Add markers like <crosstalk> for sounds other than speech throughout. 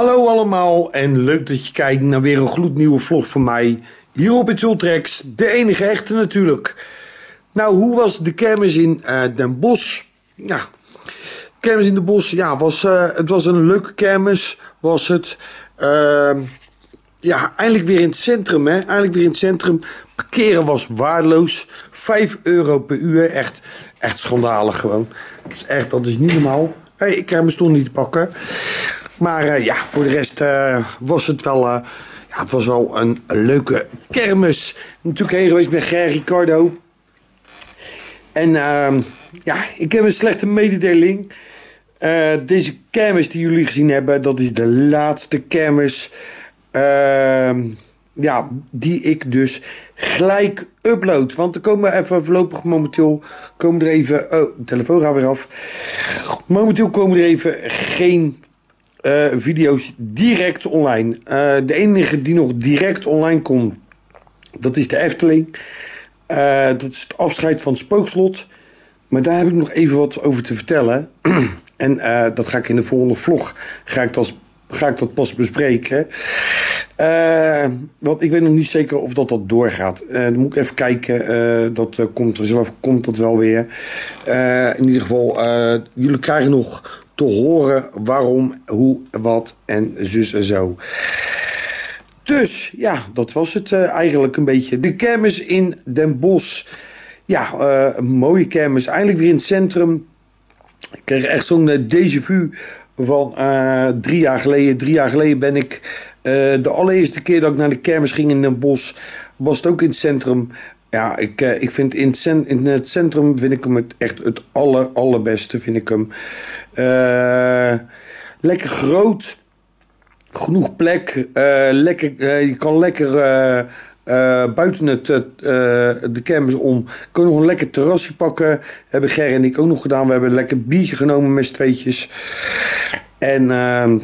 Hallo allemaal en leuk dat je kijkt naar weer een gloednieuwe vlog van mij. Hier op het de enige echte natuurlijk. Nou, hoe was de kermis in uh, Den Bosch? Ja, kermis in Den Bosch, ja, was, uh, het was een leuke kermis, was het. Uh, ja, eindelijk weer in het centrum, hè. Eindelijk weer in het centrum. Parkeren was waardeloos. 5 euro per uur, echt, echt schandalig gewoon. Dat is echt, dat is niet normaal. Hey, ik heb mijn stoel niet pakken. Maar uh, ja, voor de rest uh, was het wel, uh, ja, het was wel een, leuke kermis. Natuurlijk heen geweest met Ger Ricardo. En ehm, ja, ik heb een slechte mededeling. deze kermis die jullie gezien hebben, dat is de laatste kermis. Ehm, ja, die ik dus gelijk upload. Want er komen even voorlopig momenteel komen er even. Oh, de telefoon gaat weer af. Momenteel komen er even geen uh, video's direct online. Uh, de enige die nog direct online komt, dat is de Efteling. Uh, dat is het afscheid van het spookslot. Maar daar heb ik nog even wat over te vertellen. <clears throat> en dat ga ik in de volgende vlog ga ik dat, ga ik dat pas bespreken. want ik weet nog niet zeker of dat, dat doorgaat. dan moet ik even kijken. dat komt er zelf komt dat wel weer. in ieder geval, jullie krijgen nog te horen waarom, hoe, wat en zus en zo. Dus ja, dat was het uh, eigenlijk een beetje. De kermis in Den Bosch. Ja, een mooie kermis. Eindelijk weer in het centrum. Ik kreeg echt zo'n uh, déjà vu van drie jaar geleden. Drie jaar geleden ben ik de allereerste keer dat ik naar de kermis ging in Den Bosch. Was het ook in het centrum. Ja, ik, uh, ik vind in het, in het, centrum vind ik hem het echt het aller, allerbeste. Vind ik hem. Uh, lekker groot. Genoeg plek. Uh, lekker, je kan lekker buiten het, de kermis om. Kun nog een lekker terrasje pakken. Hebben Ger en ik ook nog gedaan. We hebben een lekker biertje genomen met z'n tweetjes. En ehm,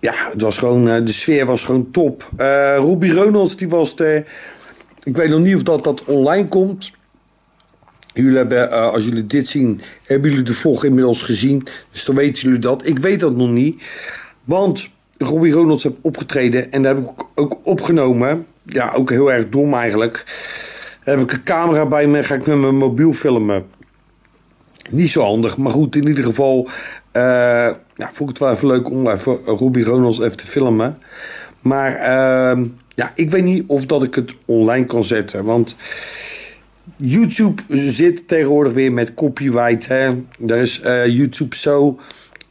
ja, het was gewoon, de sfeer was gewoon top. Robbie Ronalds die was de ik weet nog niet of dat, dat online komt. Jullie hebben, uh, als jullie dit zien, hebben jullie de vlog inmiddels gezien. Dus dan weten jullie dat. Ik weet dat nog niet. Want Robbie Ronalds heeft opgetreden en daar heb ik ook opgenomen. Ja, ook heel erg dom eigenlijk. Heb ik een camera bij me, ga ik met mijn mobiel filmen. Niet zo handig, maar goed, in ieder geval uh, ja, vond ik het wel even leuk om even Robbie Ronalds even te filmen. Maar uh, ja, ik weet niet of dat ik het online kan zetten. Want YouTube zit tegenwoordig weer met copyright. Hè? Is uh, YouTube zo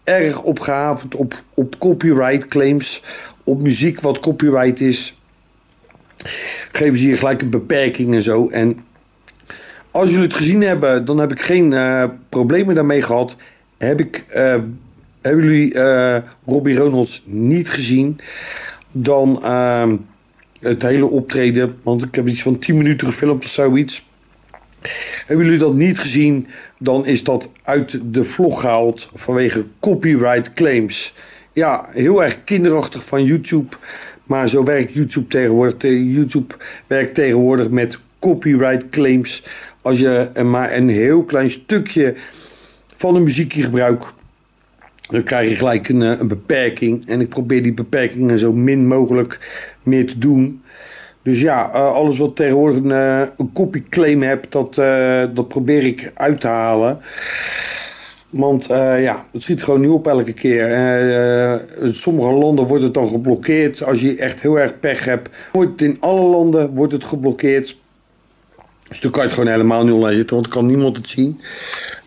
erg opgehavend op, op copyright claims. Op muziek wat copyright is. Geven ze hier gelijk een beperking en zo. En als jullie het gezien hebben, dan heb ik geen uh, problemen daarmee gehad. Heb ik, uh, hebben jullie Robbie Ronalds niet gezien, dan ehm, het hele optreden. Want ik heb iets van 10 minuten gefilmd of zoiets. Hebben jullie dat niet gezien, dan is dat uit de vlog gehaald vanwege copyright claims. Ja, heel erg kinderachtig van YouTube. Maar zo werkt YouTube tegenwoordig. YouTube werkt tegenwoordig met copyright claims. Als je maar een heel klein stukje van een muziekje gebruikt, dan krijg je gelijk een, eh, een beperking. En ik probeer die beperkingen zo min mogelijk meer te doen. Dus ja, uh, alles wat tegenwoordig een, uh, een copy claim hebt, dat, dat probeer ik uit te halen. Want ja, het schiet gewoon niet op elke keer. in sommige landen wordt het dan geblokkeerd. Als je echt heel erg pech hebt, wordt het in alle landen wordt het geblokkeerd. Dus dan kan je het gewoon helemaal niet online zitten, want kan niemand het zien.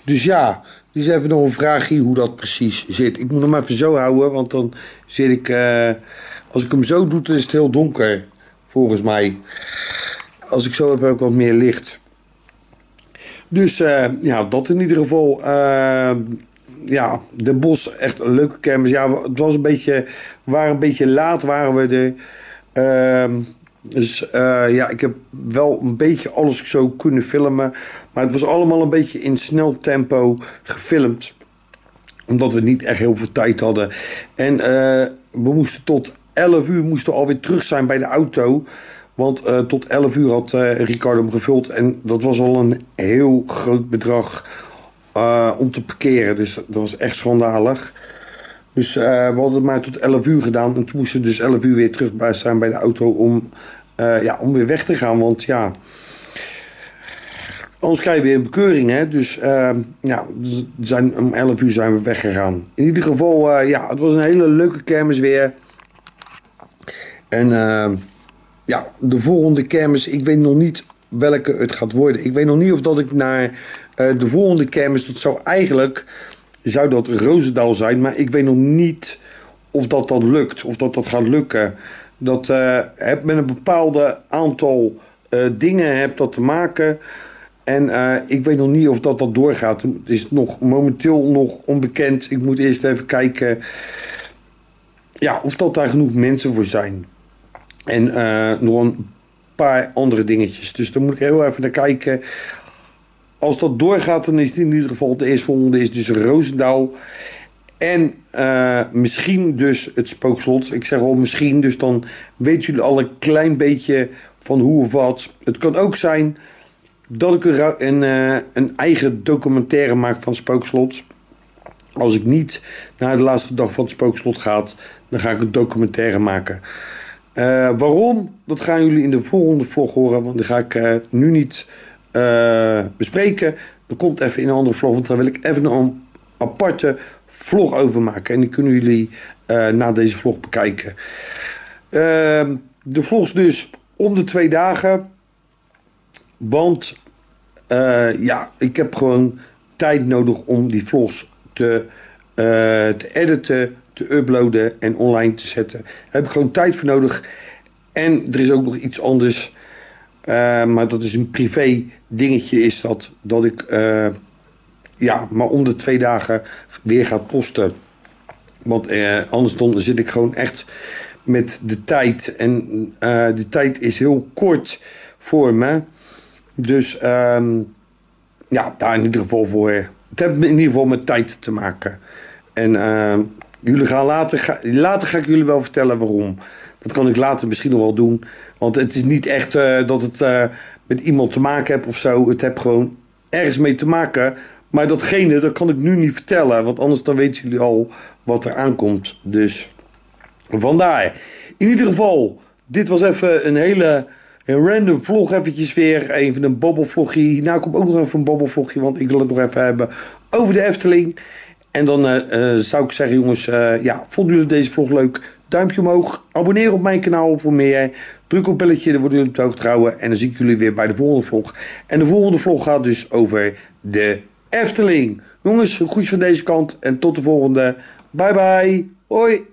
Dus ja, dus even nog een vraagje hoe dat precies zit. Ik moet hem even zo houden, want dan zit ik... Uh, als ik hem zo doe, dan is het heel donker, volgens mij. Als ik zo heb, heb ik wat meer licht. Dus uh, ja, dat in ieder geval. Uh, ja, de bos, echt een leuke kermis. Ja, het was een beetje... We waren een beetje laat, waren we er... Ehm, dus uh, ja, ik heb wel een beetje alles zo kunnen filmen. Maar het was allemaal een beetje in snel tempo gefilmd. Omdat we niet echt heel veel tijd hadden. En uh, we moesten tot 11 uur moesten alweer terug zijn bij de auto. Want uh, tot 11 uur had Ricardo hem gevuld. En dat was al een heel groot bedrag om te parkeren. Dus dat was echt schandalig. Dus uh, we hadden het maar tot 11 uur gedaan. En toen moesten we dus 11 uur weer terug zijn bij de auto om, uh, ja, om weer weg te gaan. Want ja, anders krijg je weer een bekeuring. Hè? Dus uh, ja, zijn, om 11 uur zijn we weggegaan. In ieder geval, ja, het was een hele leuke kermis weer. En ja, de volgende kermis, ik weet nog niet welke het gaat worden. Ik weet nog niet of dat ik naar de volgende kermis, dat zou eigenlijk zou dat Roosendaal zijn. Maar ik weet nog niet of dat, dat lukt. Of dat dat gaat lukken. Dat uh, heb met een bepaalde aantal uh, dingen heb dat te maken. En uh, ik weet nog niet of dat, dat doorgaat. Het is nog momenteel nog onbekend. Ik moet eerst even kijken ja, of dat daar genoeg mensen voor zijn. En nog een paar andere dingetjes. Dus daar moet ik heel even naar kijken als dat doorgaat, dan is het in ieder geval de eerstvolgende is dus Roosendaal. En uh, misschien dus het spookslot. Ik zeg al misschien, dus dan weten jullie al een klein beetje van hoe of wat. Het kan ook zijn dat ik een, uh, een eigen documentaire maak van spookslot. Als ik niet naar de laatste dag van het spookslot ga, dan ga ik een documentaire maken. Uh, waarom? Dat gaan jullie in de volgende vlog horen, want die ga ik nu niet uh, bespreken. Dat komt even in een andere vlog, want daar wil ik even een aparte vlog over maken. En die kunnen jullie uh, na deze vlog bekijken. Uh, de vlogs dus om de twee dagen. Want uh, ja, ik heb gewoon tijd nodig om die vlogs te, te editen, te uploaden en online te zetten. Daar heb ik gewoon tijd voor nodig. En er is ook nog iets anders uh, maar dat is een privé dingetje is dat. Dat ik uh, ja, maar om de twee dagen weer ga posten. Want uh, anders dan zit ik gewoon echt met de tijd. En de tijd is heel kort voor me. Dus um, ja, daar in ieder geval voor. Het heeft in ieder geval met tijd te maken. En ehm, jullie gaan later, ga, later ga ik jullie wel vertellen waarom. Dat kan ik later misschien nog wel doen. Want het is niet echt uh, dat het uh, met iemand te maken heb of zo. Het heb gewoon ergens mee te maken. Maar datgene, dat kan ik nu niet vertellen. Want anders dan weten jullie al wat er aankomt. Dus vandaar. In ieder geval, dit was even een hele een random vlog eventjes weer. Even een bobbelvlogje. Hierna komt ook nog even een bobbelvlogje. Want ik wil het nog even hebben over de Efteling. En dan uh, zou ik zeggen, jongens, uh, ja, vonden jullie deze vlog leuk? Duimpje omhoog, abonneer op mijn kanaal voor meer. Druk op belletje, dan worden jullie op de. En dan zie ik jullie weer bij de volgende vlog. En de volgende vlog gaat dus over de Efteling. Jongens, goed van deze kant en tot de volgende. Bye bye. Hoi.